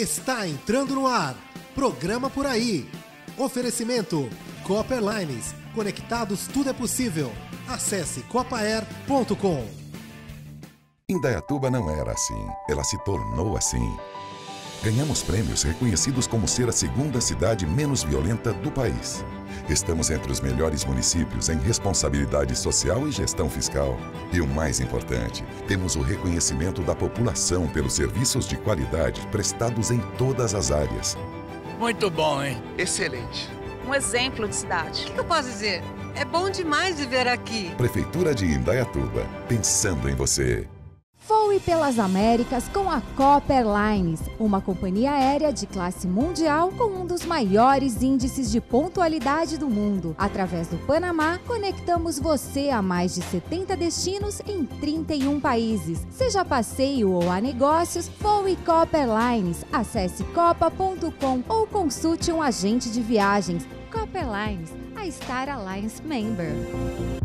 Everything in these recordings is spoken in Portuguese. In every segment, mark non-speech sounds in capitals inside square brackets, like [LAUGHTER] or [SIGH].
Está entrando no ar. Programa por aí. Oferecimento Copa Airlines. Conectados tudo é possível. Acesse copair.com. Indaiatuba não era assim. Ela se tornou assim. Ganhamos prêmios reconhecidos como ser a segunda cidade menos violenta do país. Estamos entre os melhores municípios em responsabilidade social e gestão fiscal. E o mais importante, temos o reconhecimento da população pelos serviços de qualidade prestados em todas as áreas. Muito bom, hein? Excelente. Um exemplo de cidade. O que, eu posso dizer? É bom demais viver aqui. Prefeitura de Indaiatuba, pensando em você. Voe pelas Américas com a Copa Airlines, uma companhia aérea de classe mundial com um dos maiores índices de pontualidade do mundo. Através do Panamá, conectamos você a mais de 70 destinos em 31 países. Seja passeio ou a negócios, voe Copa Airlines. Acesse copa.com ou consulte um agente de viagens. Copa Airlines, a Star Alliance Member.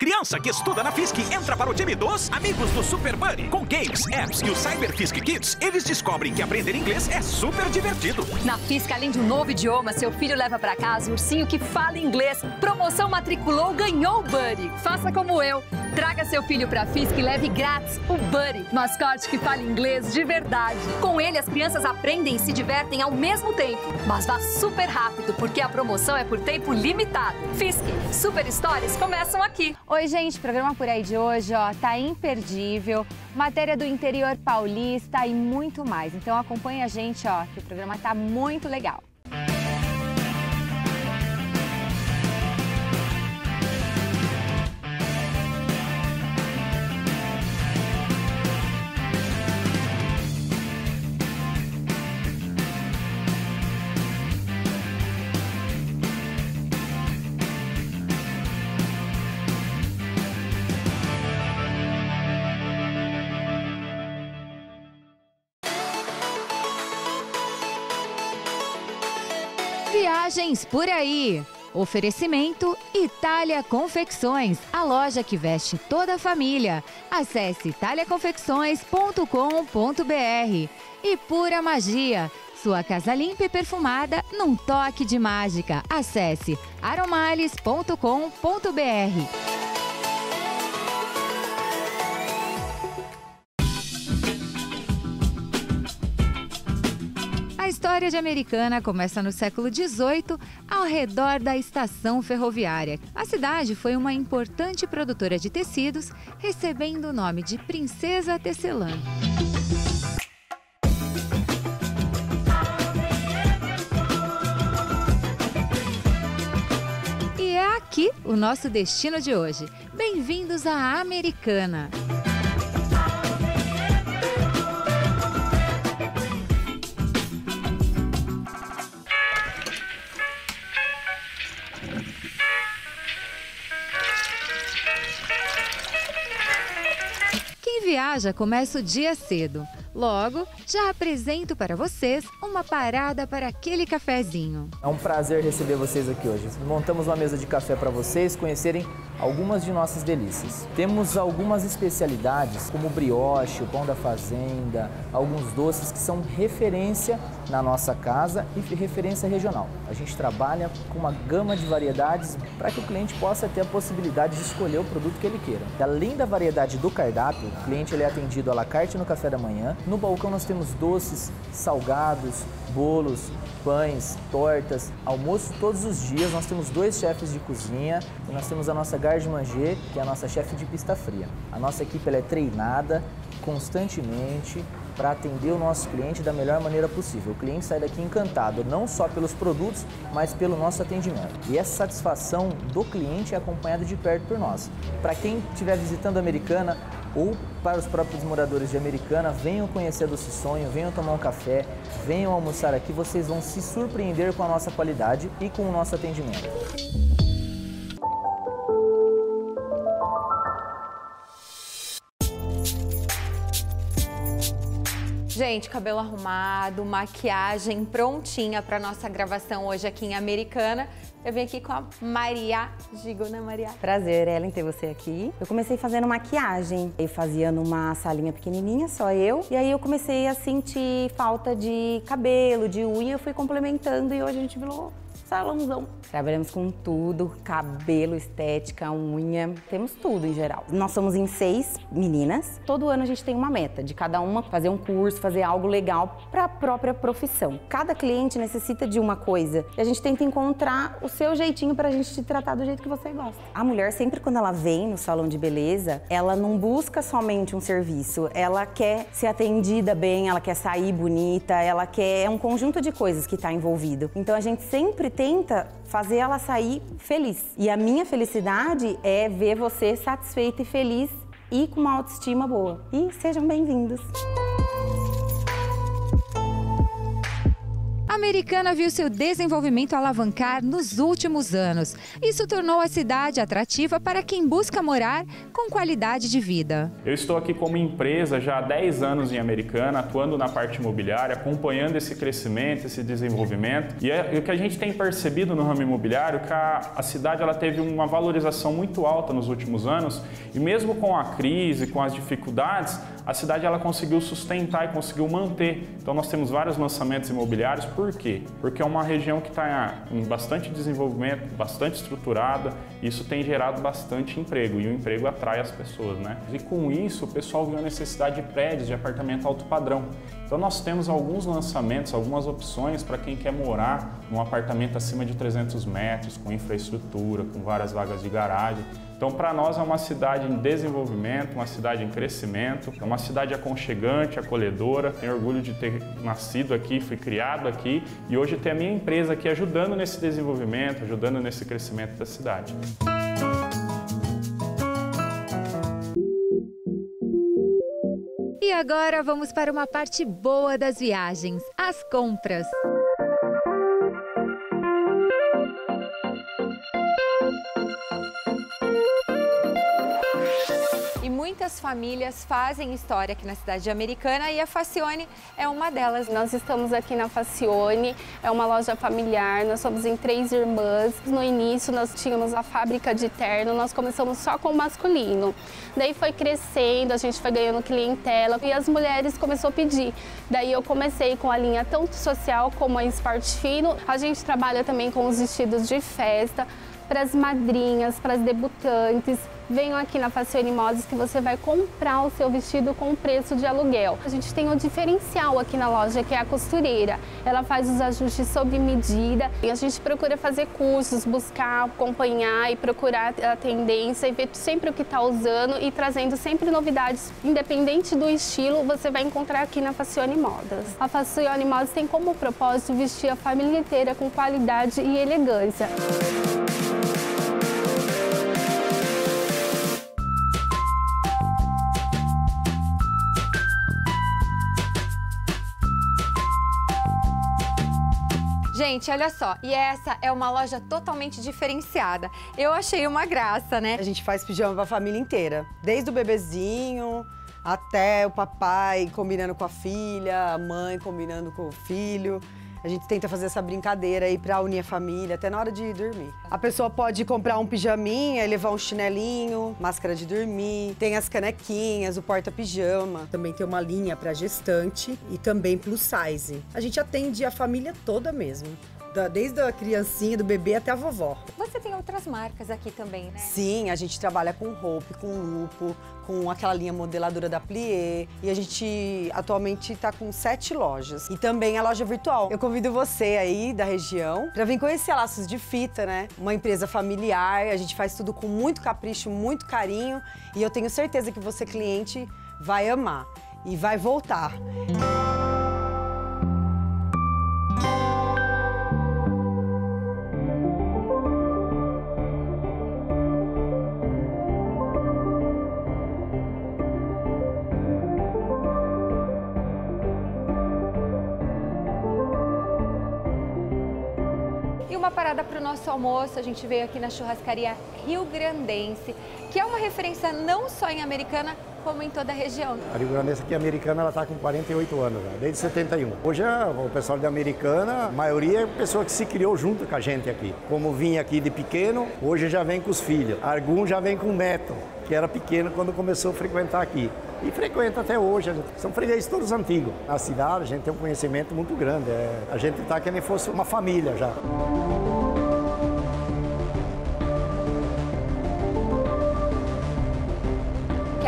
Criança que estuda na Fisk entra para o time dos amigos do Super Buddy. Com games, apps e o Cyber Fisk Kids, eles descobrem que aprender inglês é super divertido. Na Fisk, além de um novo idioma, seu filho leva para casa o ursinho que fala inglês. Promoção matriculou, ganhou o Buddy. Faça como eu. Traga seu filho para Fisk e leve grátis o Buddy, mascote que fala inglês de verdade. Com ele, as crianças aprendem e se divertem ao mesmo tempo. Mas vá super rápido, porque a promoção é por tempo limitado. Fisk, super histórias começam aqui. Oi, gente, programa por aí de hoje, ó, tá imperdível. Matéria do interior paulista e muito mais. Então acompanha a gente, ó, que o programa tá muito legal. Por aí. Oferecimento Itália Confecções, a loja que veste toda a família. Acesse italiaconfecções.com.br. E Pura Magia, sua casa limpa e perfumada num toque de mágica. Acesse aromales.com.br. A história de Americana começa no século XVIII, ao redor da estação ferroviária. A cidade foi uma importante produtora de tecidos, recebendo o nome de Princesa Tecelã. E é aqui o nosso destino de hoje. Bem-vindos à Americana. Viaja começa o dia cedo. Logo, já apresento para vocês uma parada para aquele cafezinho. É um prazer receber vocês aqui hoje. Montamos uma mesa de café para vocês conhecerem algumas de nossas delícias. Temos algumas especialidades, como o brioche, o pão da fazenda, alguns doces que são referência na nossa casa e referência regional. A gente trabalha com uma gama de variedades para que o cliente possa ter a possibilidade de escolher o produto que ele queira. Além da variedade do cardápio, o cliente ele é atendido à la carte no café da manhã. No balcão nós temos doces, salgados, bolos, pães, tortas, almoço todos os dias. Nós temos dois chefes de cozinha e nós temos a nossa garde manger, que é a nossa chefe de pista fria. A nossa equipe é treinada constantemente para atender o nosso cliente da melhor maneira possível. O cliente sai daqui encantado, não só pelos produtos, mas pelo nosso atendimento. E essa satisfação do cliente é acompanhada de perto por nós. Para quem estiver visitando a Americana, ou para os próprios moradores de Americana, venham conhecer Doce Sonho, venham tomar um café, venham almoçar aqui, vocês vão se surpreender com a nossa qualidade e com o nosso atendimento. Gente, cabelo arrumado, maquiagem prontinha para nossa gravação hoje aqui em Americana. Eu vim aqui com a Maria Gigo, né, Maria? Prazer, Ellen, ter você aqui. Eu comecei fazendo maquiagem. Eu fazia numa salinha pequenininha, só eu. E aí eu comecei a sentir falta de cabelo, de unha. Eu fui complementando e hoje a gente virou salãozão. Trabalhamos com tudo, cabelo, estética, unha, temos tudo em geral. Nós somos em seis meninas. Todo ano a gente tem uma meta de cada uma fazer um curso, fazer algo legal para a própria profissão. Cada cliente necessita de uma coisa e a gente tenta encontrar o seu jeitinho para a gente te tratar do jeito que você gosta. A mulher sempre quando ela vem no salão de beleza, ela não busca somente um serviço, ela quer ser atendida bem, ela quer sair bonita, ela quer é um conjunto de coisas que está envolvido. Então a gente sempre tenta fazer ela sair feliz. E a minha felicidade é ver você satisfeita e feliz e com uma autoestima boa. E sejam bem-vindos. Americana viu seu desenvolvimento alavancar nos últimos anos. Isso tornou a cidade atrativa para quem busca morar com qualidade de vida. Eu estou aqui como empresa já há 10 anos em Americana, atuando na parte imobiliária, acompanhando esse crescimento, esse desenvolvimento. E, é, o que a gente tem percebido no ramo imobiliário é que a, a cidade ela teve uma valorização muito alta nos últimos anos e mesmo com a crise, com as dificuldades, a cidade ela conseguiu sustentar e conseguiu manter. Então nós temos vários lançamentos imobiliários. Por quê? Porque é uma região que está em bastante desenvolvimento, bastante estruturada. Isso tem gerado bastante emprego e o emprego atrai as pessoas, né? E com isso o pessoal viu a necessidade de prédios, de apartamento alto padrão. Então nós temos alguns lançamentos, algumas opções para quem quer morar num apartamento acima de 300 metros, com infraestrutura, com várias vagas de garagem. Então, para nós é uma cidade em desenvolvimento, uma cidade em crescimento, é uma cidade aconchegante, acolhedora. Tenho orgulho de ter nascido aqui, fui criado aqui e hoje ter a minha empresa aqui ajudando nesse desenvolvimento, ajudando nesse crescimento da cidade. E agora vamos para uma parte boa das viagens, as compras. Muitas famílias fazem história aqui na cidade americana e a Facione é uma delas. Nós estamos aqui na Facione, é uma loja familiar, nós somos em três irmãs. No início nós tínhamos a fábrica de terno, nós começamos só com o masculino. Daí foi crescendo, a gente foi ganhando clientela e as mulheres começaram a pedir. Daí eu comecei com a linha tanto social como a esporte fino. A gente trabalha também com os vestidos de festa, para as madrinhas, para as debutantes, venham aqui na Facione Modas que você vai comprar o seu vestido com preço de aluguel. A gente tem um diferencial aqui na loja que é a costureira. Ela faz os ajustes sob medida e a gente procura fazer cursos, buscar, acompanhar e procurar a tendência e ver sempre o que está usando e trazendo sempre novidades. Independente do estilo, você vai encontrar aqui na Facione Modas. A Facione Modas tem como propósito vestir a família inteira com qualidade e elegância. Gente, olha só, e essa é uma loja totalmente diferenciada. Eu achei uma graça, né? A gente faz pijama pra família inteira, desde o bebezinho até o papai combinando com a filha, a mãe combinando com o filho. A gente tenta fazer essa brincadeira aí pra unir a família, até na hora de dormir. A pessoa pode comprar um pijaminha levar um chinelinho, máscara de dormir, tem as canequinhas, o porta-pijama. Também tem uma linha para gestante e também plus size. A gente atende a família toda mesmo desde a criancinha, do bebê até a vovó. Você tem outras marcas aqui também, né? Sim, a gente trabalha com roupa, com lupo, com aquela linha modeladora da Plié. E a gente atualmente está com sete lojas. E também a loja virtual. Eu convido você aí da região para vir conhecer a Laços de Fita, né? Uma empresa familiar. A gente faz tudo com muito capricho, muito carinho. E eu tenho certeza que você, cliente, vai amar e vai voltar. Parada para o nosso almoço, a gente veio aqui na churrascaria Rio Grandense, que é uma referência não só em Americana, como em toda a região. A Rio Grande aqui americana ela está com 48 anos, já, desde 71. Hoje o pessoal de Americana, a maioria é pessoa que se criou junto com a gente aqui. Como vinha aqui de pequeno, hoje já vem com os filhos. Algum já vem com o neto, que era pequeno quando começou a frequentar aqui. E frequenta até hoje. São fregueses todos antigos. Na cidade a gente tem um conhecimento muito grande. É, a gente está que nem fosse uma família já.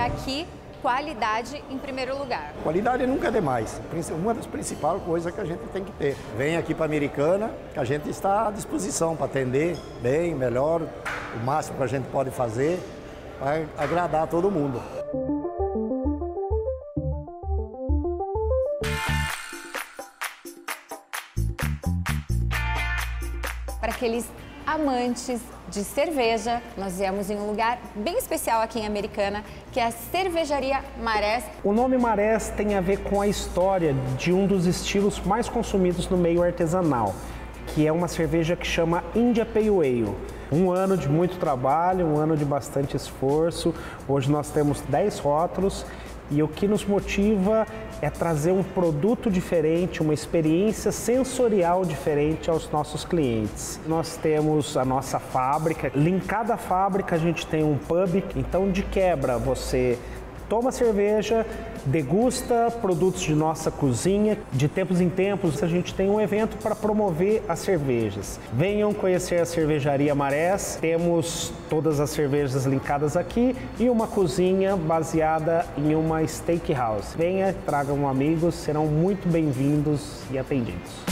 Que aqui qualidade em primeiro lugar. Qualidade nunca é demais. Uma das principais coisas que a gente tem que ter. Vem aqui para a Americana, que a gente está à disposição para atender bem, melhor, o máximo que a gente pode fazer para agradar todo mundo. Para aqueles amantes de cerveja, nós viemos em um lugar bem especial aqui em Americana, que é a Cervejaria Marés. O nome Marés tem a ver com a história de um dos estilos mais consumidos no meio artesanal, que é uma cerveja que chama India Pale Ale. Um ano de muito trabalho, um ano de bastante esforço. Hoje nós temos 10 rótulos e o que nos motiva é trazer um produto diferente, uma experiência sensorial diferente aos nossos clientes. Nós temos a nossa fábrica, linkada à fábrica a gente tem um pub, então de quebra você toma cerveja, degusta produtos de nossa cozinha. De tempos em tempos a gente tem um evento para promover as cervejas. Venham conhecer a cervejaria Marés. Temos todas as cervejas linkadas aqui e uma cozinha baseada em uma steakhouse. Venha, tragam amigos, serão muito bem-vindos e atendidos.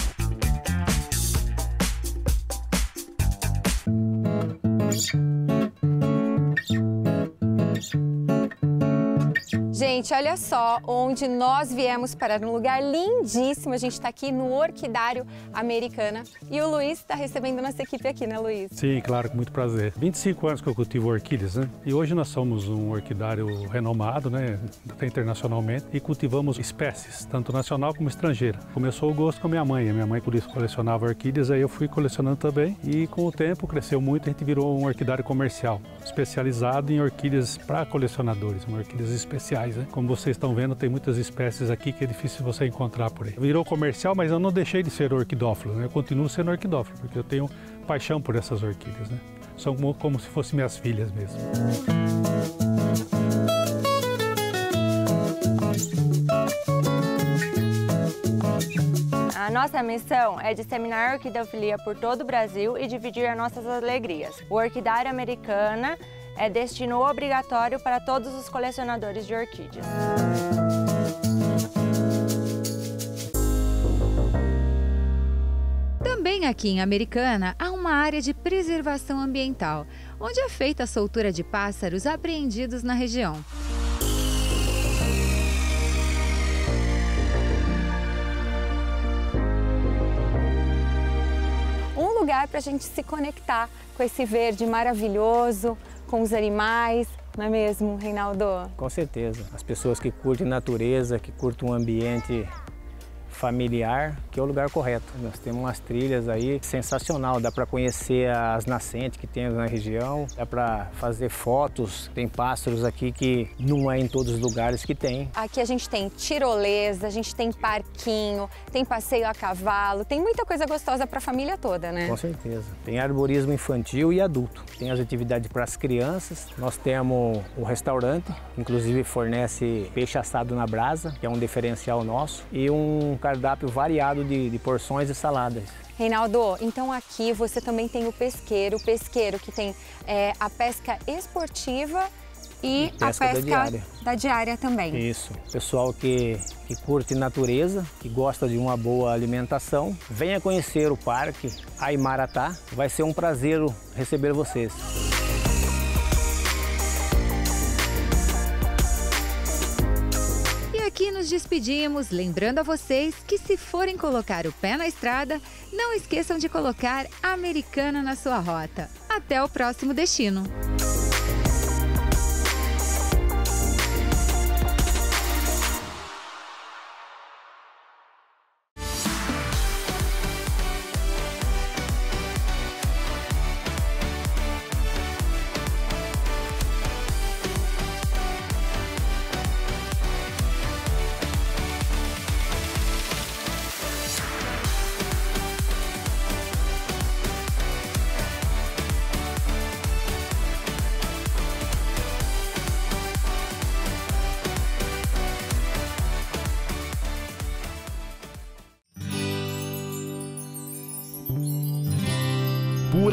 Gente, olha só onde nós viemos parar, um lugar lindíssimo. A gente está aqui no Orquidário Americana e o Luiz está recebendo nossa equipe aqui, né, Luiz? Sim, claro, com muito prazer. 25 anos que eu cultivo orquídeas, né? E hoje nós somos um orquidário renomado, né, até internacionalmente, e cultivamos espécies, tanto nacional como estrangeira. Começou o gosto com a minha mãe. A minha mãe colecionava orquídeas, aí eu fui colecionando também. E com o tempo cresceu muito, a gente virou um orquidário comercial, especializado em orquídeas para colecionadores, orquídeas especiais, né? Como vocês estão vendo, tem muitas espécies aqui que é difícil você encontrar por aí. Virou comercial, mas eu não deixei de ser orquidófilo, né? eu continuo sendo orquidófilo, porque eu tenho paixão por essas orquídeas. Né? São como, como se fossem minhas filhas mesmo. A nossa missão é disseminar a orquidofilia por todo o Brasil e dividir as nossas alegrias. O Orquidário Americana é destino obrigatório para todos os colecionadores de orquídeas. Também aqui em Americana há uma área de preservação ambiental, onde é feita a soltura de pássaros apreendidos na região. Um lugar para a gente se conectar com esse verde maravilhoso, com os animais, não é mesmo, Reinaldo? Com certeza. As pessoas que curtem natureza, que curtem um ambiente familiar, que é o lugar correto. Nós temos umas trilhas aí sensacional, dá para conhecer as nascentes que tem na região, dá para fazer fotos, tem pássaros aqui que não é em todos os lugares que tem. Aqui a gente tem tirolesa, a gente tem parquinho, tem passeio a cavalo, tem muita coisa gostosa para a família toda, né? Com certeza. Tem arborismo infantil e adulto. Tem as atividades para as crianças. Nós temos o restaurante, inclusive fornece peixe assado na brasa, que é um diferencial nosso, e um cardápio variado de, de porções e saladas. Reinaldo, então aqui você também tem o pesqueiro, o pesqueiro que tem é, a pesca esportiva e, pesca a pesca da diária. da diária também. Isso. Pessoal que, que curte natureza, que gosta de uma boa alimentação, venha conhecer o Parque Aimaratá. Vai ser um prazer receber vocês. Despedimos, lembrando a vocês que se forem colocar o pé na estrada, não esqueçam de colocar Americana na sua rota. Até o próximo destino!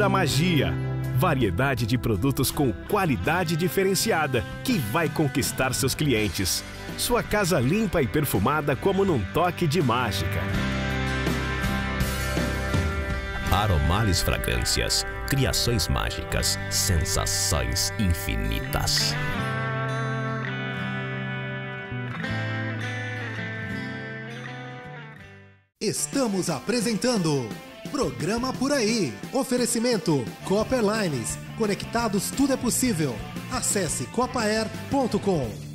Pura magia. Variedade de produtos com qualidade diferenciada que vai conquistar seus clientes. Sua casa limpa e perfumada como num toque de mágica. Aromales Fragrâncias. Criações mágicas. Sensações infinitas. Estamos apresentando Programa Por Aí. Oferecimento Copper Lines. Conectados tudo é possível. Acesse copair.com.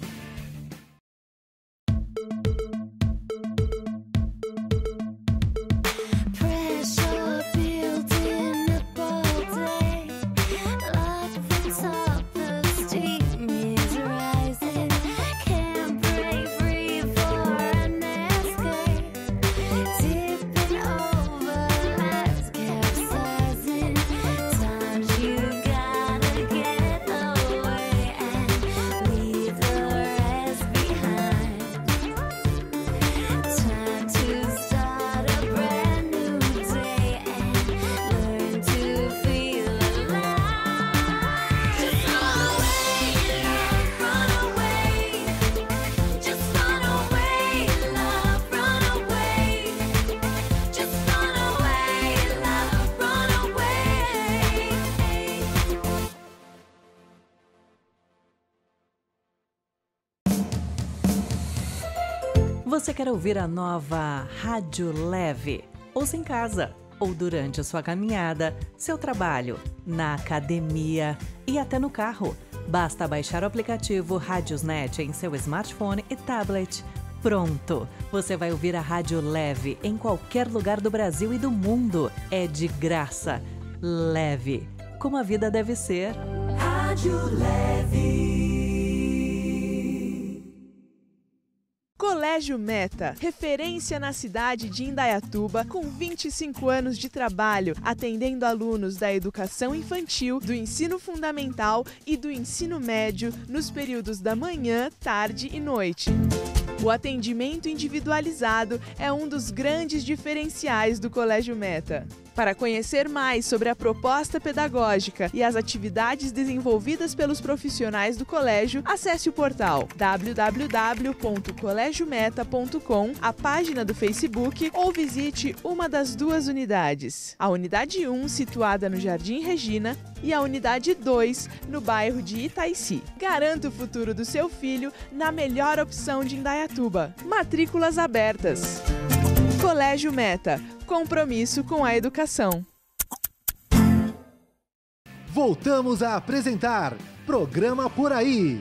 Ouvir a nova Rádio Leve? Ouça em casa ou durante a sua caminhada, seu trabalho, na academia e até no carro. Basta baixar o aplicativo Radiosnet em seu smartphone e tablet. Pronto! Você vai ouvir a Rádio Leve em qualquer lugar do Brasil e do mundo. É de graça. Leve, como a vida deve ser. Rádio Leve. Colégio Meta, referência na cidade de Indaiatuba, com 25 anos de trabalho, atendendo alunos da educação infantil, do ensino fundamental e do ensino médio nos períodos da manhã, tarde e noite. O atendimento individualizado é um dos grandes diferenciais do Colégio Meta. Para conhecer mais sobre a proposta pedagógica e as atividades desenvolvidas pelos profissionais do colégio, acesse o portal www.colegiometa.com, a página do Facebook ou visite uma das duas unidades. A unidade 1, situada no Jardim Regina, e a unidade 2, no bairro de Itaici. Garanta o futuro do seu filho na melhor opção de Indaiatuba. Matrículas abertas. Colégio Meta compromisso com a educação. Voltamos a apresentar Programa Por Aí.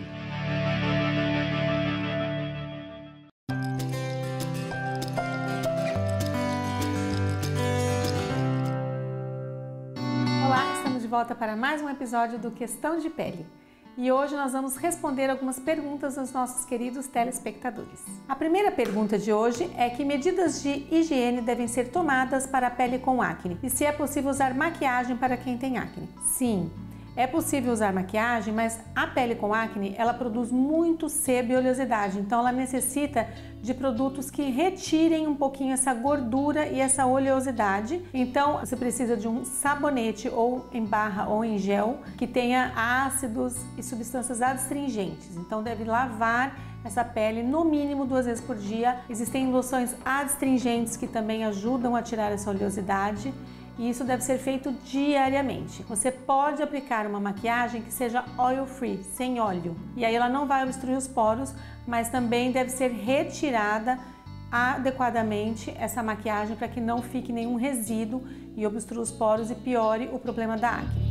Olá, estamos de volta para mais um episódio do Questão de Pele. E hoje nós vamos responder algumas perguntas dos nossos queridos telespectadores. A primeira pergunta de hoje é que medidas de higiene devem ser tomadas para a pele com acne e se é possível usar maquiagem para quem tem acne. Sim, é possível usar maquiagem, mas a pele com acne ela produz muito sebo e oleosidade, então ela necessita de produtos que retirem um pouquinho essa gordura e essa oleosidade. Então você precisa de um sabonete ou em barra ou em gel que tenha ácidos e substâncias adstringentes. Então deve lavar essa pele no mínimo duas vezes por dia. Existem loções adstringentes que também ajudam a tirar essa oleosidade e isso deve ser feito diariamente. Você pode aplicar uma maquiagem que seja oil free, sem óleo, e aí ela não vai obstruir os poros, mas também deve ser retirada adequadamente essa maquiagem para que não fique nenhum resíduo e obstrua os poros e piore o problema da acne.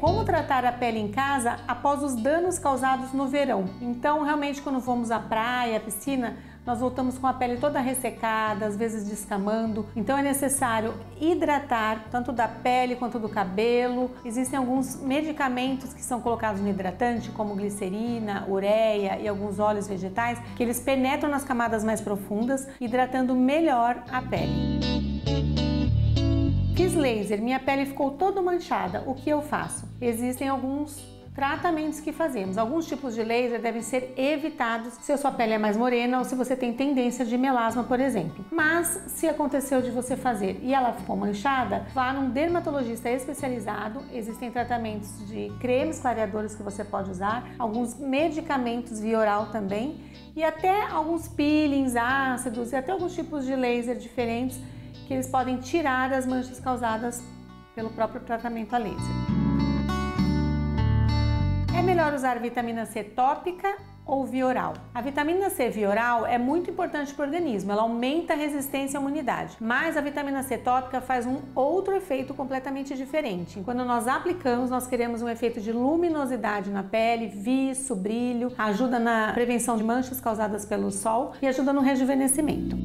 Como tratar a pele em casa após os danos causados no verão? Então, realmente, quando vamos à praia, à piscina, nós voltamos com a pele toda ressecada, às vezes descamando. Então é necessário hidratar tanto da pele quanto do cabelo. Existem alguns medicamentos que são colocados no hidratante, como glicerina, ureia e alguns óleos vegetais, que eles penetram nas camadas mais profundas, hidratando melhor a pele. Fiz laser, minha pele ficou toda manchada. O que eu faço? Existem alguns tratamentos que fazemos. Alguns tipos de laser devem ser evitados se a sua pele é mais morena ou se você tem tendência de melasma, por exemplo. Mas se aconteceu de você fazer e ela ficou manchada, vá num dermatologista especializado. Existem tratamentos de cremes clareadores que você pode usar, alguns medicamentos via oral também e até alguns peelings ácidos e até alguns tipos de laser diferentes que eles podem tirar as manchas causadas pelo próprio tratamento a laser. É melhor usar vitamina C tópica ou via oral. A vitamina C via oral é muito importante para o organismo, ela aumenta a resistência à imunidade. Mas a vitamina C tópica faz um outro efeito completamente diferente. Quando nós aplicamos, nós queremos um efeito de luminosidade na pele, viço, brilho, ajuda na prevenção de manchas causadas pelo sol e ajuda no rejuvenescimento.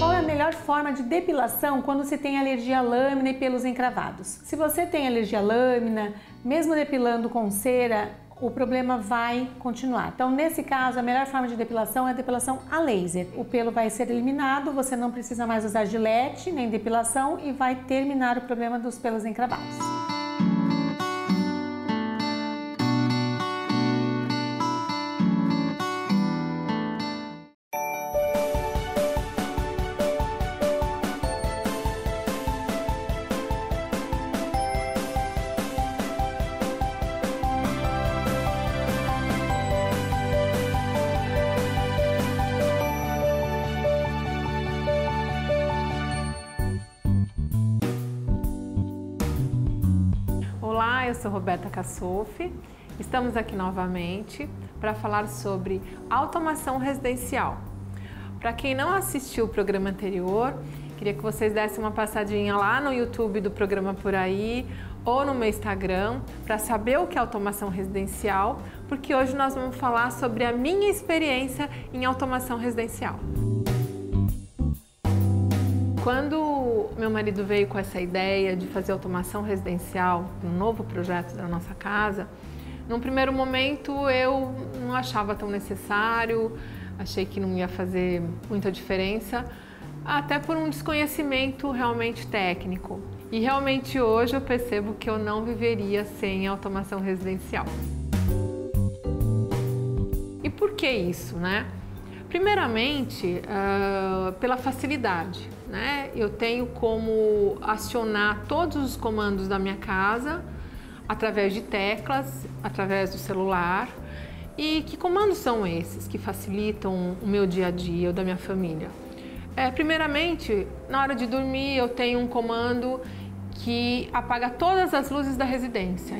Qual é a melhor forma de depilação quando se tem alergia à lâmina e pelos encravados? Se você tem alergia à lâmina, mesmo depilando com cera, o problema vai continuar. Então, nesse caso, a melhor forma de depilação é a depilação a laser. O pelo vai ser eliminado, você não precisa mais usar gilete nem depilação e vai terminar o problema dos pelos encravados. Roberta Cassofi. Estamos aqui novamente para falar sobre automação residencial. Para quem não assistiu o programa anterior, queria que vocês dessem uma passadinha lá no YouTube do programa Por Aí ou no meu Instagram para saber o que é automação residencial, porque hoje nós vamos falar sobre a minha experiência em automação residencial. Quando meu marido veio com essa ideia de fazer automação residencial, um novo projeto da nossa casa, num primeiro momento eu não achava tão necessário, achei que não ia fazer muita diferença, até por um desconhecimento realmente técnico. E realmente hoje eu percebo que eu não viveria sem automação residencial. E por que isso, né? Primeiramente, uh, pela facilidade. Né? Eu tenho como acionar todos os comandos da minha casa através de teclas, através do celular. E que comandos são esses que facilitam o meu dia a dia, o da minha família? É, primeiramente, na hora de dormir, eu tenho um comando que apaga todas as luzes da residência.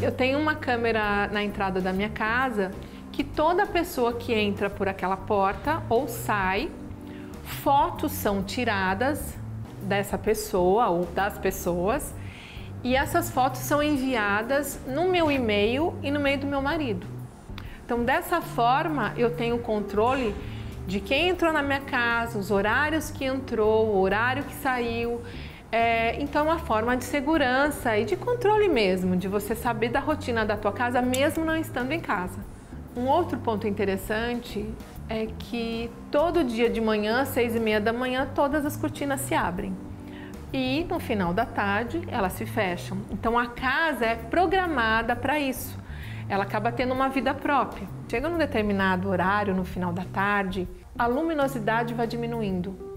Eu tenho uma câmera na entrada da minha casa que toda pessoa que entra por aquela porta ou sai, fotos são tiradas dessa pessoa ou das pessoas e essas fotos são enviadas no meu e-mail e no meio do meu marido. Então, dessa forma, eu tenho controle de quem entrou na minha casa, os horários que entrou, o horário que saiu. É, então, é uma forma de segurança e de controle mesmo, de você saber da rotina da tua casa, mesmo não estando em casa. Um outro ponto interessante é que todo dia de manhã, seis e meia da manhã, todas as cortinas se abrem. E no final da tarde elas se fecham. Então a casa é programada para isso. Ela acaba tendo uma vida própria. Chega num determinado horário, no final da tarde, a luminosidade vai diminuindo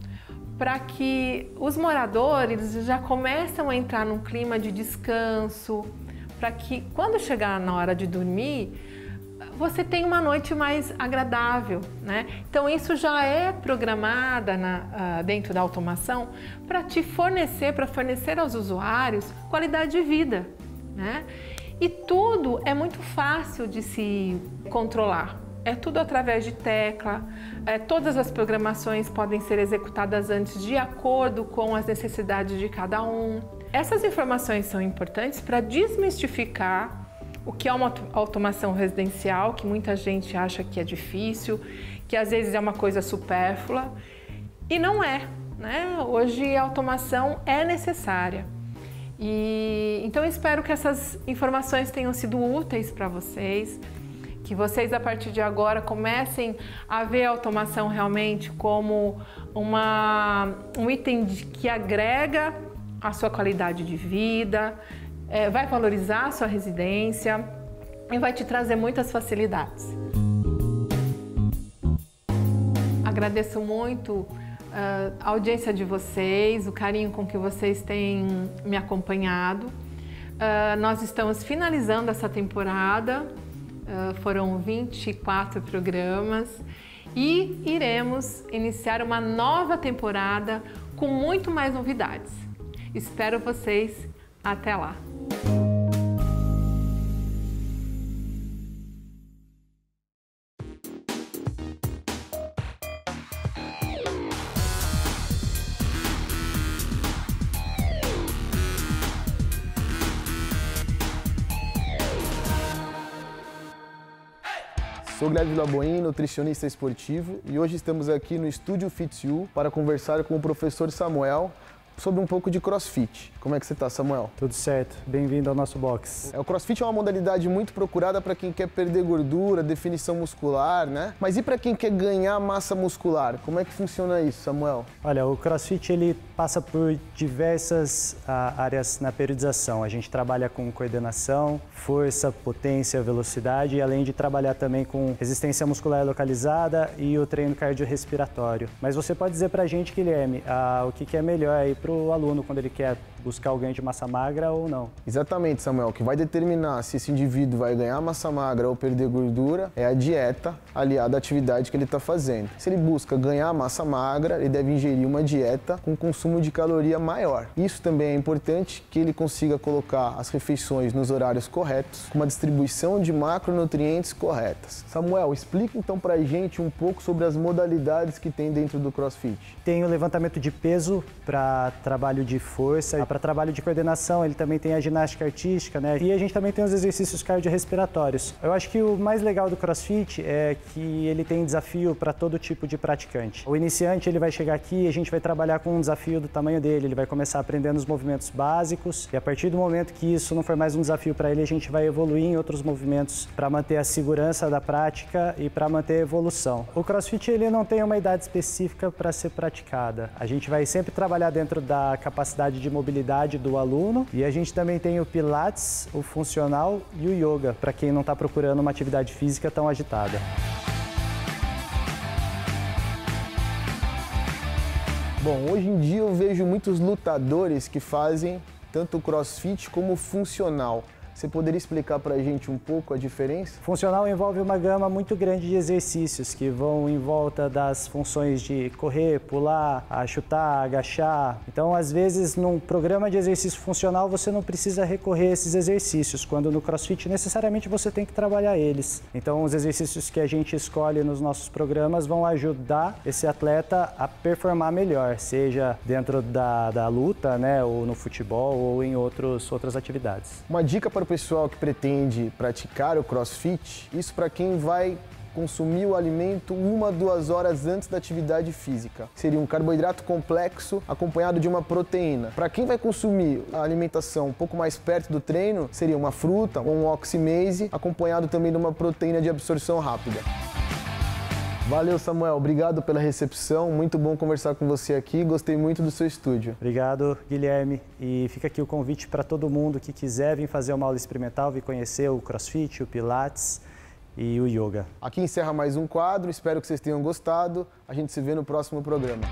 para que os moradores já começam a entrar num clima de descanso, para que quando chegar na hora de dormir, você tem uma noite mais agradável, né? Então isso já é programada na, uh, dentro da automação para te fornecer, para fornecer aos usuários qualidade de vida, né? E tudo é muito fácil de se controlar. É tudo através de tecla, é, todas as programações podem ser executadas antes de acordo com as necessidades de cada um. Essas informações são importantes para desmistificar o que é uma automação residencial, que muita gente acha que é difícil, que às vezes é uma coisa supérflua, e não é. Né? Hoje a automação é necessária. E então espero que essas informações tenham sido úteis para vocês, que vocês a partir de agora comecem a ver a automação realmente como uma, um item de, que agrega a sua qualidade de vida, é, vai valorizar a sua residência e vai te trazer muitas facilidades. Agradeço muito uh, a audiência de vocês, o carinho com que vocês têm me acompanhado. Uh, nós estamos finalizando essa temporada, uh, foram 24 programas e iremos iniciar uma nova temporada com muito mais novidades. Espero vocês até lá! Guilherme Laboim, nutricionista esportivo, e hoje estamos aqui no Estúdio FitU para conversar com o professor Samuel, sobre um pouco de crossfit. Como é que você está, Samuel? Tudo certo. Bem-vindo ao nosso box. É, o crossfit é uma modalidade muito procurada para quem quer perder gordura, definição muscular, né? Mas e para quem quer ganhar massa muscular? Como é que funciona isso, Samuel? Olha, o crossfit ele passa por diversas ah, áreas na periodização. A gente trabalha com coordenação, força, potência, velocidade, além de trabalhar também com resistência muscular localizada e o treino cardiorrespiratório. Mas você pode dizer para a gente, Guilherme, ah, o que, que é melhor aí para o aluno quando ele quer buscar o ganho de massa magra ou não. Exatamente, Samuel. O que vai determinar se esse indivíduo vai ganhar massa magra ou perder gordura é a dieta aliada à atividade que ele está fazendo. Se ele busca ganhar massa magra, ele deve ingerir uma dieta com consumo de caloria maior. Isso também é importante que ele consiga colocar as refeições nos horários corretos, com uma distribuição de macronutrientes corretas. Samuel, explica então para a gente um pouco sobre as modalidades que tem dentro do CrossFit. Tem o levantamento de peso para trabalho de força, para trabalho de coordenação, ele também tem a ginástica artística, né? E a gente também tem os exercícios cardiorrespiratórios. Eu acho que o mais legal do CrossFit é que ele tem desafio para todo tipo de praticante. O iniciante, ele vai chegar aqui e a gente vai trabalhar com um desafio do tamanho dele, ele vai começar aprendendo os movimentos básicos e a partir do momento que isso não for mais um desafio para ele, a gente vai evoluir em outros movimentos para manter a segurança da prática e para manter a evolução. O CrossFit ele não tem uma idade específica para ser praticada. A gente vai sempre trabalhar dentro da capacidade de mobilidade do aluno. E a gente também tem o Pilates, o funcional e o Yoga, para quem não está procurando uma atividade física tão agitada. Bom, hoje em dia eu vejo muitos lutadores que fazem tanto crossfit como funcional. Você poderia explicar para a gente um pouco a diferença? Funcional envolve uma gama muito grande de exercícios que vão em volta das funções de correr, pular, chutar, agachar. Então, às vezes, num programa de exercício funcional, você não precisa recorrer a esses exercícios, quando no CrossFit necessariamente você tem que trabalhar eles. Então, os exercícios que a gente escolhe nos nossos programas vão ajudar esse atleta a performar melhor, seja dentro da, da luta, né, ou no futebol, ou em outros, outras atividades. Uma dica para o pessoal que pretende praticar o crossfit, isso para quem vai consumir o alimento uma, duas horas antes da atividade física. Seria um carboidrato complexo acompanhado de uma proteína. Para quem vai consumir a alimentação um pouco mais perto do treino, seria uma fruta ou um oximase acompanhado também de uma proteína de absorção rápida. Valeu, Samuel. Obrigado pela recepção. Muito bom conversar com você aqui. Gostei muito do seu estúdio. Obrigado, Guilherme. E fica aqui o convite para todo mundo que quiser vir fazer uma aula experimental, vir conhecer o CrossFit, o Pilates e o Yoga. Aqui encerra mais um quadro. Espero que vocês tenham gostado. A gente se vê no próximo programa.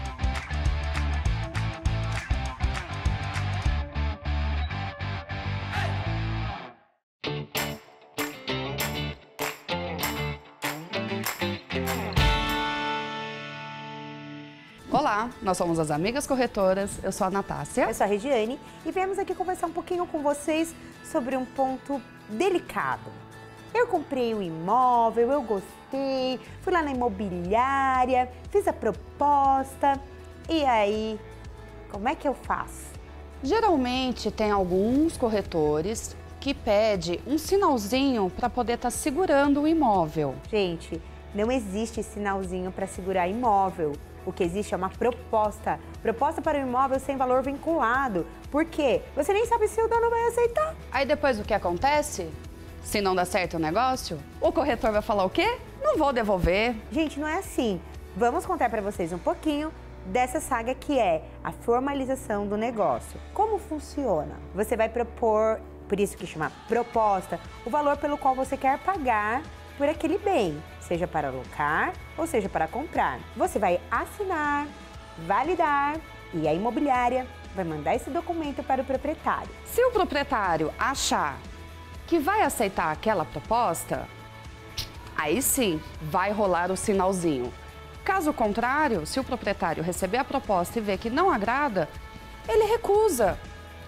Nós somos as Amigas Corretoras, eu sou a Natácia. Eu sou a Regiane e viemos aqui conversar um pouquinho com vocês sobre um ponto delicado. Eu comprei um imóvel, eu gostei, fui lá na imobiliária, fiz a proposta e aí, como é que eu faço? Geralmente tem alguns corretores que pede um sinalzinho para poder estar tá segurando o imóvel. Gente, não existe sinalzinho para segurar imóvel. O que existe é uma proposta. Proposta para o imóvel sem valor vinculado. Por quê? Você nem sabe se o dono vai aceitar. Aí depois o que acontece? Se não dá certo o negócio, o corretor vai falar o quê? Não vou devolver. Gente, não é assim. Vamos contar para vocês um pouquinho dessa saga que é a formalização do negócio. Como funciona? Você vai propor, por isso que chama proposta, o valor pelo qual você quer pagar por aquele bem, seja para alocar ou seja para comprar. Você vai assinar, validar e a imobiliária vai mandar esse documento para o proprietário. Se o proprietário achar que vai aceitar aquela proposta, aí sim vai rolar o sinalzinho. Caso contrário, se o proprietário receber a proposta e ver que não agrada, ele recusa.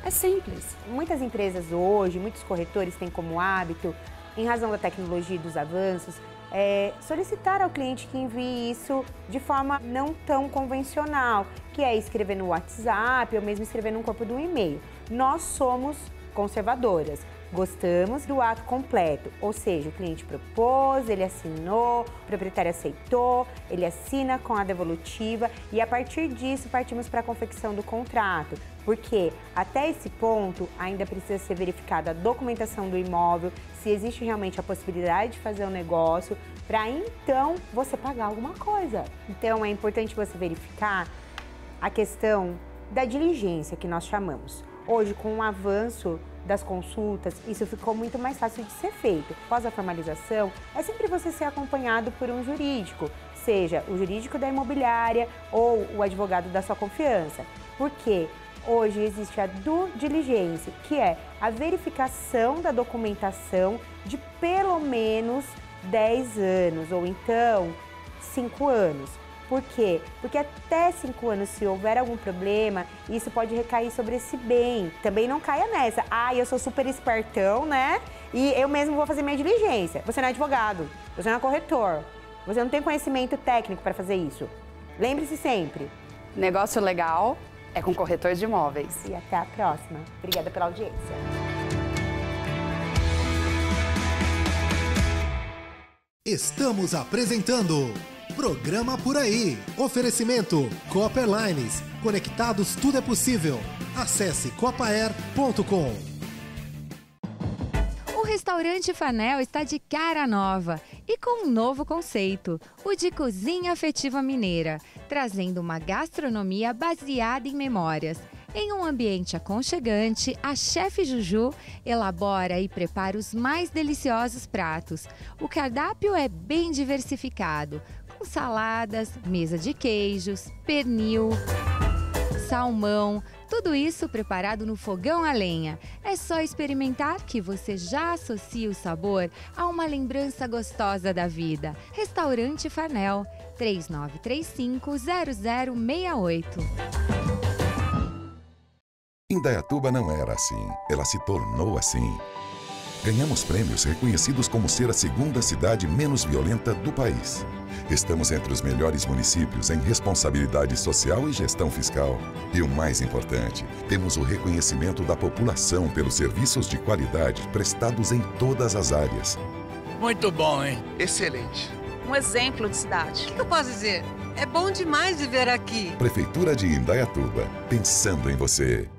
É simples. Muitas empresas hoje, muitos corretores têm como hábito, em razão da tecnologia e dos avanços, é, solicitar ao cliente que envie isso de forma não tão convencional, que é escrever no WhatsApp ou mesmo escrever no corpo do e-mail. Nós somos conservadoras. Gostamos do ato completo, ou seja, o cliente propôs, ele assinou, o proprietário aceitou, ele assina com a devolutiva e a partir disso partimos para a confecção do contrato, porque até esse ponto ainda precisa ser verificada a documentação do imóvel, se existe realmente a possibilidade de fazer o um negócio, para então você pagar alguma coisa. Então é importante você verificar a questão da diligência que nós chamamos. Hoje, com o avanço das consultas, isso ficou muito mais fácil de ser feito. Após a formalização, é sempre você ser acompanhado por um jurídico, seja o jurídico da imobiliária ou o advogado da sua confiança. Porque hoje existe a due diligência, que é a verificação da documentação de pelo menos 10 anos ou então 5 anos. Por quê? Porque até cinco anos, se houver algum problema, isso pode recair sobre esse bem. Também não caia nessa. Ah, eu sou super espertão, né? E eu mesmo vou fazer minha diligência. Você não é advogado, você não é corretor, você não tem conhecimento técnico para fazer isso. Lembre-se sempre. Negócio legal é com corretor de imóveis. E até a próxima. Obrigada pela audiência. Estamos apresentando Programa Por Aí. Oferecimento Copper Lines. Conectados tudo é possível. Acesse copair.com. O restaurante Fanel está de cara nova e com um novo conceito, o de cozinha afetiva mineira, trazendo uma gastronomia baseada em memórias. Em um ambiente aconchegante, a chefe Juju elabora e prepara os mais deliciosos pratos. O cardápio é bem diversificado, saladas, mesa de queijos, pernil, salmão, tudo isso preparado no fogão a lenha. É só experimentar que você já associa o sabor a uma lembrança gostosa da vida. Restaurante Farnel, 3935-0068. Indaiatuba não era assim, ela se tornou assim. Ganhamos prêmios reconhecidos como ser a segunda cidade menos violenta do país. Estamos entre os melhores municípios em responsabilidade social e gestão fiscal. E o mais importante, temos o reconhecimento da população pelos serviços de qualidade prestados em todas as áreas. Muito bom, hein? Excelente. Um exemplo de cidade. O que eu posso dizer? É bom demais viver aqui. Prefeitura de Indaiatuba, pensando em você.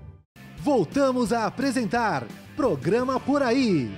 Voltamos a apresentar Programa Por Aí.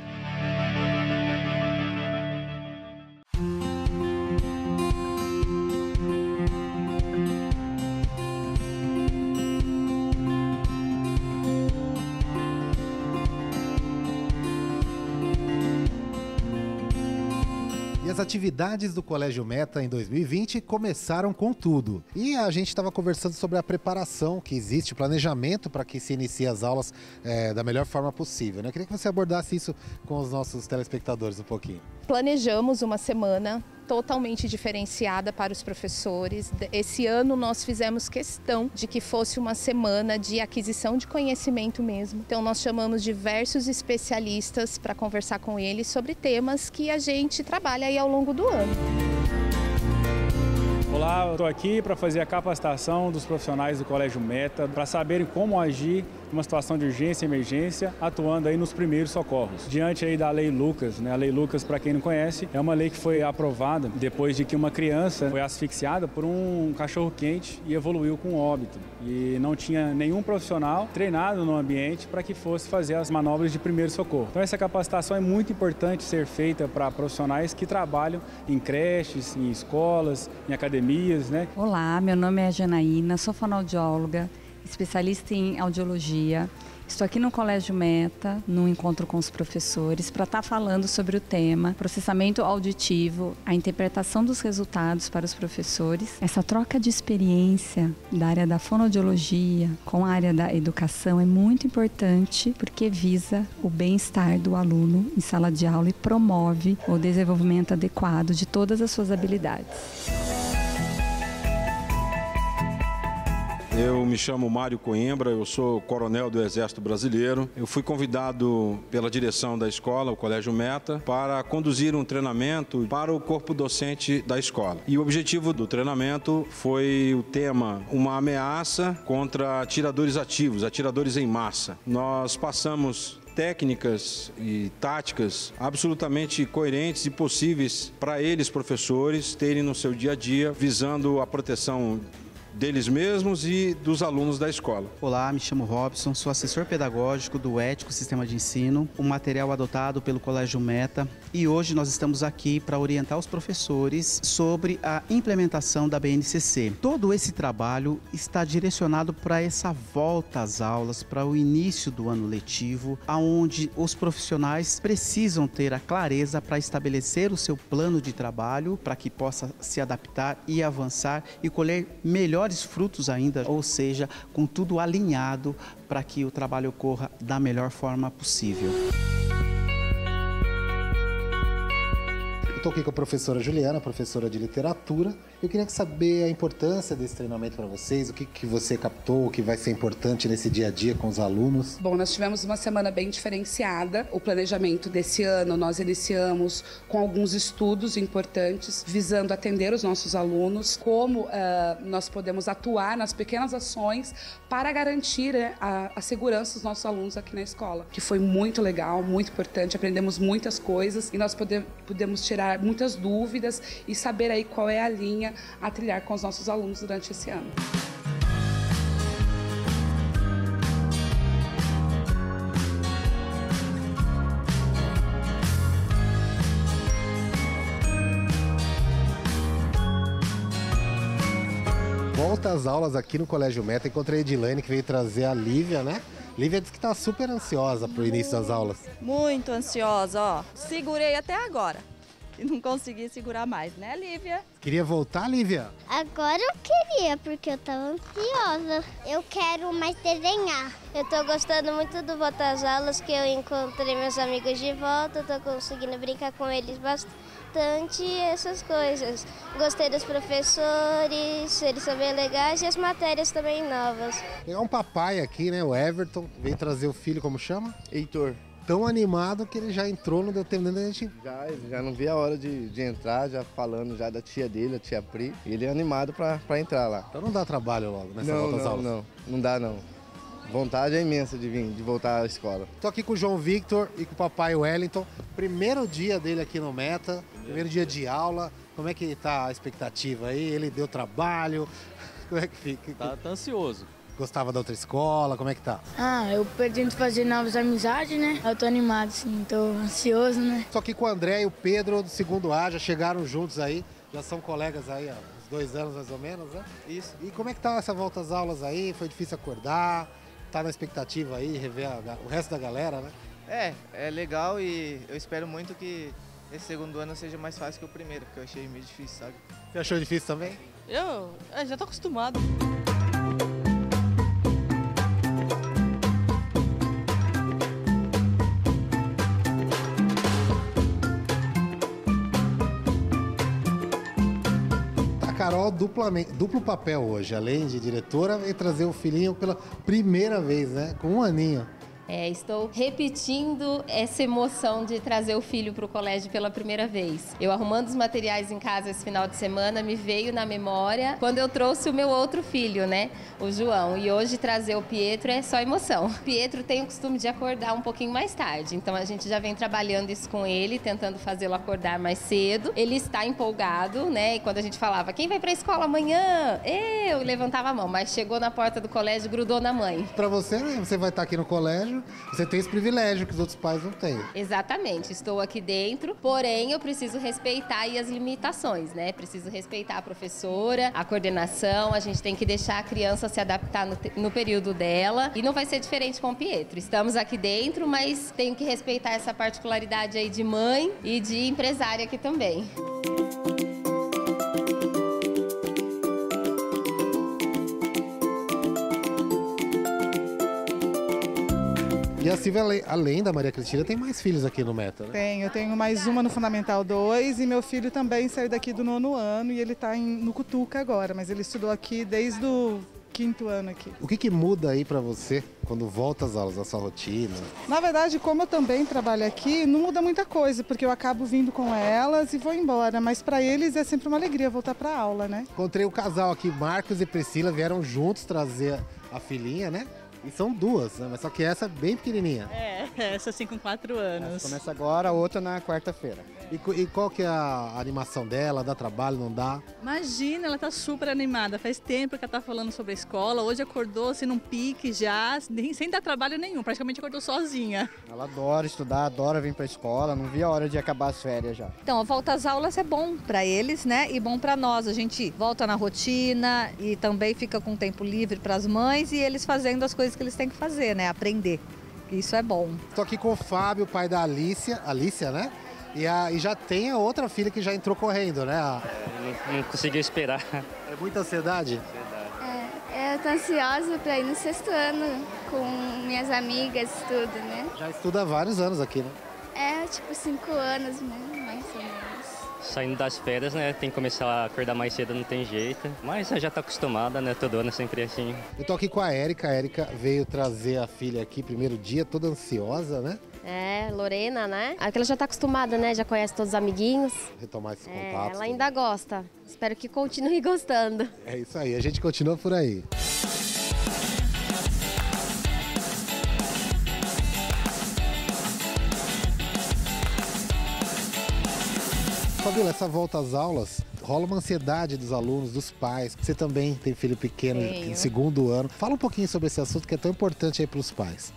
Atividades do Colégio Meta em 2020 começaram com tudo. E a gente estava conversando sobre a preparação que existe, o planejamento para que se inicie as aulas é, da melhor forma possível. Né? Eu queria que você abordasse isso com os nossos telespectadores um pouquinho. Planejamos uma semana totalmente diferenciada para os professores. Esse ano nós fizemos questão de que fosse uma semana de aquisição de conhecimento mesmo. Então nós chamamos diversos especialistas para conversar com eles sobre temas que a gente trabalha aí ao longo do ano. Olá, estou aqui para fazer a capacitação dos profissionais do Colégio Meta para saberem como agir uma situação de urgência e emergência, atuando aí nos primeiros socorros. Diante aí da Lei Lucas, né? A Lei Lucas, para quem não conhece, é uma lei que foi aprovada depois de que uma criança foi asfixiada por um cachorro quente e evoluiu com óbito. E não tinha nenhum profissional treinado no ambiente para que fosse fazer as manobras de primeiro socorro. Então essa capacitação é muito importante ser feita para profissionais que trabalham em creches, em escolas, em academias academias, né? Olá, meu nome é Janaína, sou fonoaudióloga, especialista em audiologia. Estou aqui no Colégio Meta, num encontro com os professores, para estar tá falando sobre o tema processamento auditivo, a interpretação dos resultados para os professores. Essa troca de experiência da área da fonoaudiologia com a área da educação é muito importante porque visa o bem-estar do aluno em sala de aula e promove o desenvolvimento adequado de todas as suas habilidades. Eu me chamo Mário Coimbra, eu sou coronel do Exército Brasileiro. Eu fui convidado pela direção da escola, o Colégio Meta, para conduzir um treinamento para o corpo docente da escola. E o objetivo do treinamento foi o tema uma ameaça contra atiradores ativos, atiradores em massa. Nós passamos técnicas e táticas absolutamente coerentes e possíveis para eles, professores, terem no seu dia a dia, visando a proteção deles mesmos e dos alunos da escola. Olá, me chamo Robson, sou assessor pedagógico do Ético Sistema de Ensino, um material adotado pelo Colégio Meta, e hoje nós estamos aqui para orientar os professores sobre a implementação da BNCC. Todo esse trabalho está direcionado para essa volta às aulas, para o início do ano letivo, aonde os profissionais precisam ter a clareza para estabelecer o seu plano de trabalho, para que possa se adaptar e avançar e colher melhor melhores frutos ainda, ou seja, com tudo alinhado para que o trabalho ocorra da melhor forma possível. Estou aqui com a professora Juliana, professora de literatura. Eu queria saber a importância desse treinamento para vocês, o que, que você captou, o que vai ser importante nesse dia a dia com os alunos. Bom, nós tivemos uma semana bem diferenciada. O planejamento desse ano nós iniciamos com alguns estudos importantes visando atender os nossos alunos, como uh, nós podemos atuar nas pequenas ações para garantir né, a, a segurança dos nossos alunos aqui na escola, que foi muito legal, muito importante. Aprendemos muitas coisas e nós pode, podemos tirar tirar muitas dúvidas e saber aí qual é a linha a trilhar com os nossos alunos durante esse ano. Volta às aulas aqui no Colégio Meta. Encontrei a Edilane que veio trazer a Lívia, né? Lívia disse que está super ansiosa para o início das aulas. Muito ansiosa, ó. Segurei até agora e não consegui segurar mais, né, Lívia? Queria voltar, Lívia? Agora eu queria, porque eu tava ansiosa. Eu quero mais desenhar. Eu tô gostando muito do Volta às Aulas, que eu encontrei meus amigos de volta, tô conseguindo brincar com eles bastante e essas coisas. Gostei dos professores, eles são bem legais e as matérias também novas. Tem um papai aqui, né, o Everton, veio trazer o filho, como chama? Heitor tão animado que ele já entrou, não deu tempo nem da gente. Já, já não vi a hora de, de entrar, já falando já da tia dele, a tia Pri. Ele é animado pra, pra entrar lá. Então não dá trabalho logo nessa não, volta às não, aulas? Não, não dá não. Vontade é imensa de vir, de voltar à escola. Tô aqui com o João Victor e com o papai Wellington. Primeiro dia dele aqui no Meta, primeiro dia de aula. Como é que tá a expectativa aí? Ele deu trabalho? [LAUGHS] Como é que fica? Tá, tá ansioso. Gostava da outra escola? Como é que tá? Ah, eu pretendo fazer novas amizades, né? Eu tô animado, sim, tô ansioso, né? Só que com o André e o Pedro do segundo A já chegaram juntos aí, já são colegas aí há uns dois anos mais ou menos, né? Isso. E como é que tá essa volta às aulas aí? Foi difícil acordar? Tá na expectativa aí, rever a, o resto da galera, né? É, é legal e eu espero muito que esse segundo ano seja mais fácil que o primeiro, porque eu achei meio difícil, sabe? Você achou difícil também? Eu é, já tô acostumado. Carol duplamente, duplo papel hoje, além de diretora, e trazer o filhinho pela primeira vez, né? Com um aninho. É, estou repetindo essa emoção de trazer o filho para o colégio pela primeira vez. Eu arrumando os materiais em casa esse final de semana, me veio na memória quando eu trouxe o meu outro filho, né? O João. E hoje trazer o Pietro é só emoção. O [LAUGHS] Pietro tem o costume de acordar um pouquinho mais tarde, então a gente já vem trabalhando isso com ele, tentando fazê-lo acordar mais cedo. Ele está empolgado, né? E quando a gente falava, quem vai para a escola amanhã? Eu levantava a mão, mas chegou na porta do colégio, grudou na mãe. Para você, né? Você vai estar aqui no colégio você tem esse privilégio que os outros pais não têm. Exatamente, estou aqui dentro, porém eu preciso respeitar as limitações, né? Preciso respeitar a professora, a coordenação, a gente tem que deixar a criança se adaptar no, no período dela e não vai ser diferente com o Pietro. Estamos aqui dentro, mas tenho que respeitar essa particularidade aí de mãe e de empresária aqui também. E a Silvia, além da Maria Cristina, tem mais filhos aqui no Meta, né? Tenho, eu tenho mais uma no Fundamental 2 e meu filho também saiu daqui do nono ano e ele está no Cutuca agora, mas ele estudou aqui desde o quinto ano aqui. O que, que muda aí pra você quando volta às aulas, a sua rotina? Na verdade, como eu também trabalho aqui, não muda muita coisa, porque eu acabo vindo com elas e vou embora, mas para eles é sempre uma alegria voltar para aula, né? Encontrei o casal aqui, Marcos e Priscila, vieram juntos trazer a filhinha, né? E são duas, né? Mas só que essa é bem pequenininha. É, [LAUGHS] essa sim com quatro anos. Começa agora, a outra na quarta-feira. E, e qual que é a animação dela? Dá trabalho, não dá? Imagina, ela tá super animada. Faz tempo que ela tá falando sobre a escola. Hoje acordou assim num pique já, nem- sem dar trabalho nenhum. Praticamente acordou sozinha. Ela adora estudar, adora vir pra escola, não via a hora de acabar as férias já. Então, a volta às aulas é bom para eles, né? E bom para nós. A gente volta na rotina e também fica com tempo livre para as mães e eles fazendo as coisas que eles têm que fazer, né? Aprender. Isso é bom. Tô aqui com o Fábio, pai da Alicia, Alicia, né? E, a, e já tem a outra filha que já entrou correndo, né? A- Não, não conseguiu esperar. É muita ansiedade? É, eu tô ansiosa pra ir no sexto ano com minhas amigas e tudo, né? Já estuda há vários anos aqui, né? É, tipo, cinco anos, né? Saindo das férias, né? Tem que começar a acordar mais cedo, não tem jeito. Mas já tá acostumada, né? Todo ano é sempre assim. Eu tô aqui com a Érica. A Érica veio trazer a filha aqui, primeiro dia, toda ansiosa, né? É, Lorena, né? Aquela já tá acostumada, né? Já conhece todos os amiguinhos. Retomar esse É, contato. ela ainda gosta. Espero que continue [LAUGHS] gostando. É isso aí, a gente continua por aí. Essa volta às aulas rola uma ansiedade dos alunos, dos pais. Você também tem filho pequeno Tenho. segundo ano. Fala um pouquinho sobre esse assunto que é tão importante aí para os pais.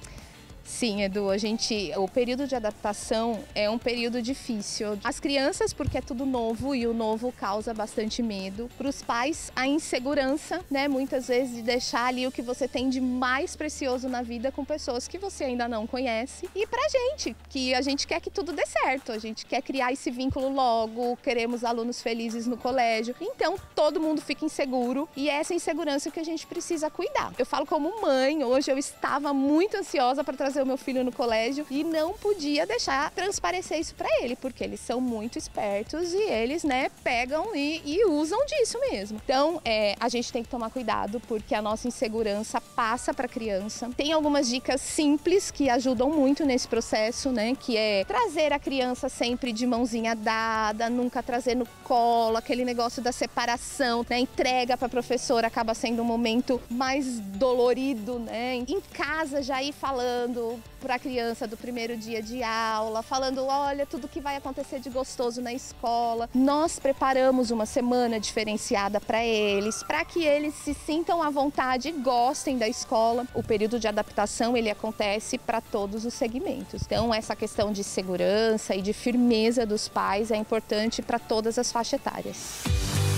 Sim, Edu, a gente, o período de adaptação é um período difícil. As crianças, porque é tudo novo e o novo causa bastante medo. Para os pais, a insegurança, né? Muitas vezes de deixar ali o que você tem de mais precioso na vida com pessoas que você ainda não conhece. E pra gente, que a gente quer que tudo dê certo, a gente quer criar esse vínculo logo, queremos alunos felizes no colégio. Então, todo mundo fica inseguro e é essa insegurança que a gente precisa cuidar. Eu falo como mãe, hoje eu estava muito ansiosa para trazer o meu filho no colégio e não podia deixar transparecer isso para ele, porque eles são muito espertos e eles, né, pegam e, e usam disso mesmo. Então, é, a gente tem que tomar cuidado porque a nossa insegurança passa para a criança. Tem algumas dicas simples que ajudam muito nesse processo, né, que é trazer a criança sempre de mãozinha dada, nunca trazer no colo, aquele negócio da separação, né, entrega para professora acaba sendo um momento mais dolorido, né? Em casa já ir falando para a criança do primeiro dia de aula, falando, olha, tudo que vai acontecer de gostoso na escola. Nós preparamos uma semana diferenciada para eles, para que eles se sintam à vontade e gostem da escola. O período de adaptação, ele acontece para todos os segmentos. Então, essa questão de segurança e de firmeza dos pais é importante para todas as faixas etárias.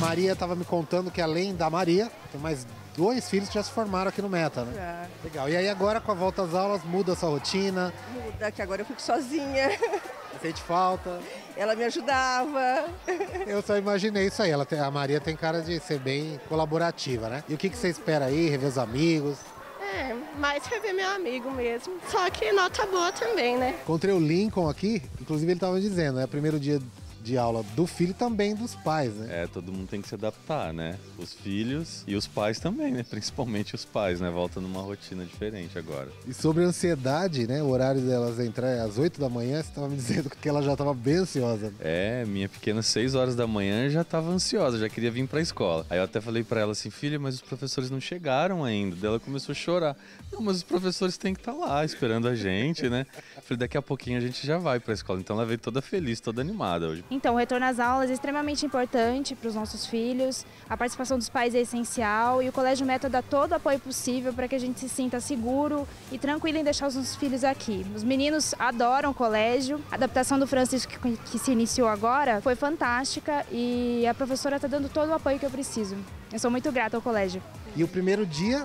Maria estava me contando que além da Maria, tem mais dois filhos que já se formaram aqui no Meta, né? Já. Legal. E aí agora com a volta às aulas, muda a sua rotina, Muda, que agora eu fico sozinha. [LAUGHS] sente falta. Ela me ajudava. Eu só imaginei isso aí. Ela tem- a Maria tem cara de ser bem colaborativa, né? E o que, que você espera aí? Rever os amigos? É, mais rever meu amigo mesmo. Só que nota boa também, né? Encontrei o Lincoln aqui, inclusive ele estava dizendo, é o primeiro dia de aula do filho e também dos pais, né? É, todo mundo tem que se adaptar, né? Os filhos e os pais também, né? [LAUGHS] Principalmente os pais, né? Volta numa rotina diferente agora. E sobre a ansiedade, né? O horário delas entrar às 8 da manhã, você estava me [LAUGHS] dizendo que ela já estava bem ansiosa. É, minha pequena, 6 horas da manhã, já tava ansiosa, já queria vir pra escola. Aí eu até falei pra ela assim, filha, mas os professores não chegaram ainda. Daí ela começou a chorar. Não, mas os professores têm que estar lá esperando a gente, né? [LAUGHS] Falei, daqui a pouquinho a gente já vai pra escola. Então ela veio toda feliz, toda animada hoje. Então, o retorno às aulas é extremamente importante para os nossos filhos, a participação dos pais é essencial e o Colégio Meta dá todo o apoio possível para que a gente se sinta seguro e tranquilo em deixar os nossos filhos aqui. Os meninos adoram o colégio, a adaptação do Francisco que se iniciou agora foi fantástica e a professora está dando todo o apoio que eu preciso. Eu sou muito grata ao colégio. E o primeiro dia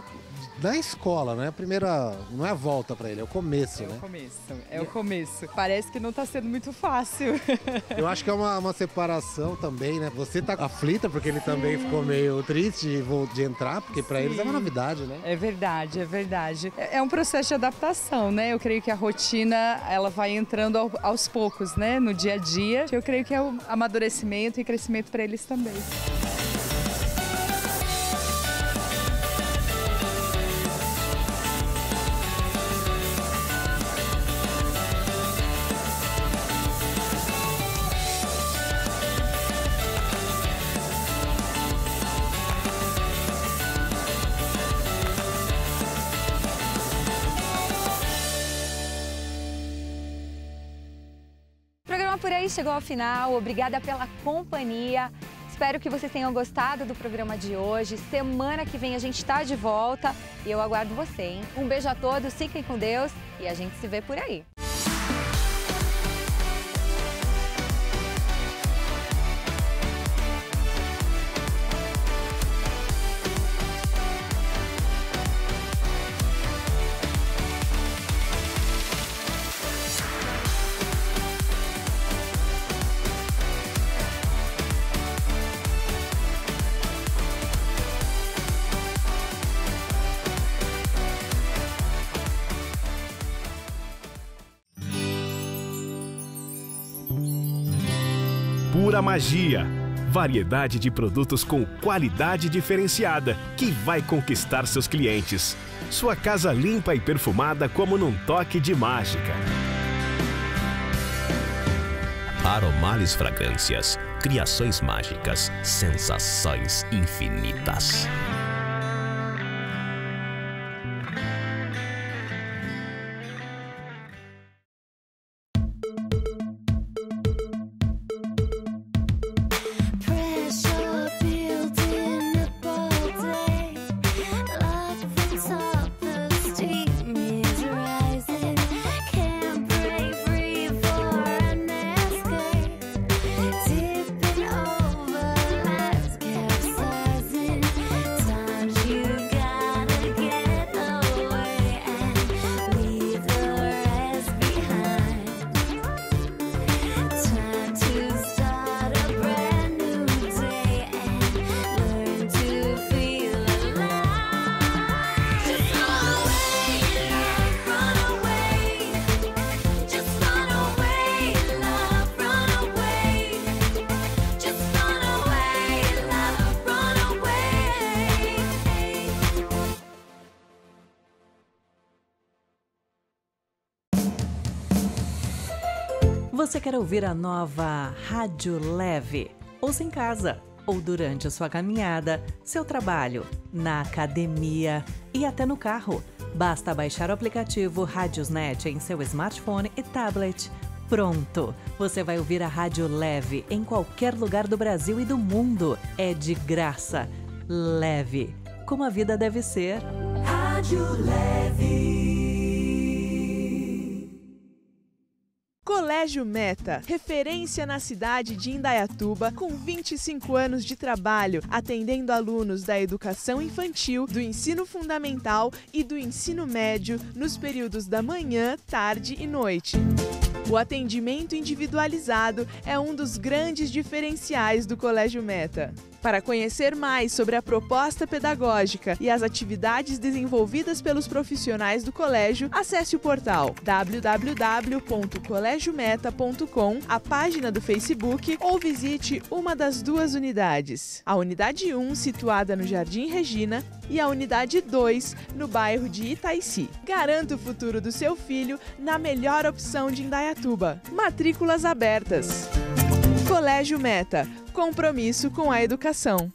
na escola, não é a primeira, não é a volta para ele, é o começo, é né? É o começo, é o começo. Parece que não está sendo muito fácil. [LAUGHS] Eu acho que é uma, uma separação também, né? Você tá aflita porque ele Sim. também ficou meio triste de, de entrar, porque para eles é uma novidade, né? É verdade, é verdade. É, é um processo de adaptação, né? Eu creio que a rotina ela vai entrando ao, aos poucos, né? No dia a dia. Eu creio que é o amadurecimento e crescimento para eles também. Chegou ao final. Obrigada pela companhia. Espero que vocês tenham gostado do programa de hoje. Semana que vem a gente está de volta e eu aguardo você, hein? Um beijo a todos, fiquem com Deus e a gente se vê por aí. Pura Magia. Variedade de produtos com qualidade diferenciada que vai conquistar seus clientes. Sua casa limpa e perfumada como num toque de mágica. Aromales Fragrâncias. Criações mágicas. Sensações infinitas. Ouvir a nova Rádio Leve? Ouça em casa ou durante a sua caminhada, seu trabalho, na academia e até no carro. Basta baixar o aplicativo Rádiosnet em seu smartphone e tablet. Pronto! Você vai ouvir a Rádio Leve em qualquer lugar do Brasil e do mundo. É de graça. Leve, como a vida deve ser. Rádio Leve. Colégio Meta, referência na cidade de Indaiatuba, com 25 anos de trabalho, atendendo alunos da educação infantil, do ensino fundamental e do ensino médio nos períodos da manhã, tarde e noite. O atendimento individualizado é um dos grandes diferenciais do Colégio Meta. Para conhecer mais sobre a proposta pedagógica e as atividades desenvolvidas pelos profissionais do colégio, acesse o portal www.colegiometa.com, a página do Facebook ou visite uma das duas unidades. A unidade 1, situada no Jardim Regina, e a unidade 2, no bairro de Itaici. Garanta o futuro do seu filho na melhor opção de Indaiatuba. Matrículas abertas. Colégio Meta compromisso com a educação.